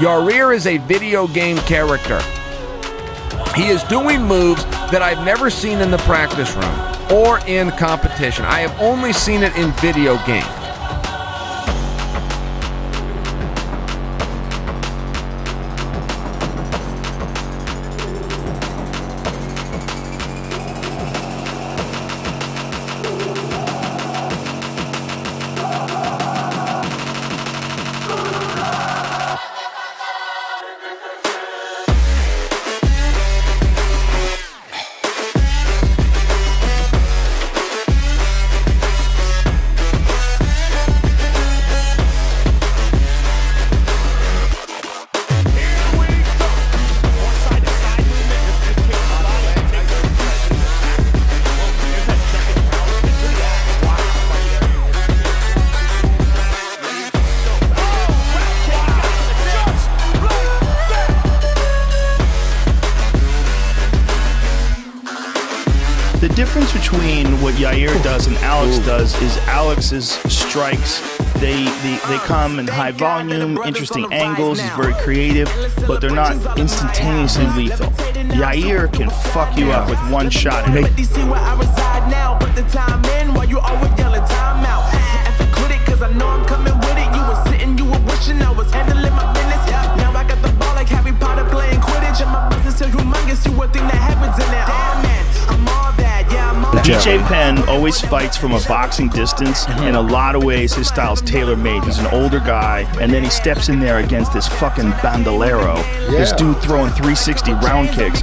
Yair is a video game character. He is doing moves that I've never seen in the practice room or in competition. I have only seen it in video games. The difference between what Yair does and Alex does is Alex's strikes. They, they they come in high volume, interesting angles. He's very creative, but they're not instantaneously lethal. Yair can fuck you up with one shot. And Let these see where I reside Yeah, I'm all BJ Penn always fights from a boxing distance. Uh-huh. In a lot of ways, his style's tailor made. He's an older guy, and then he steps in there against this fucking bandolero. This dude throwing 360 round kicks.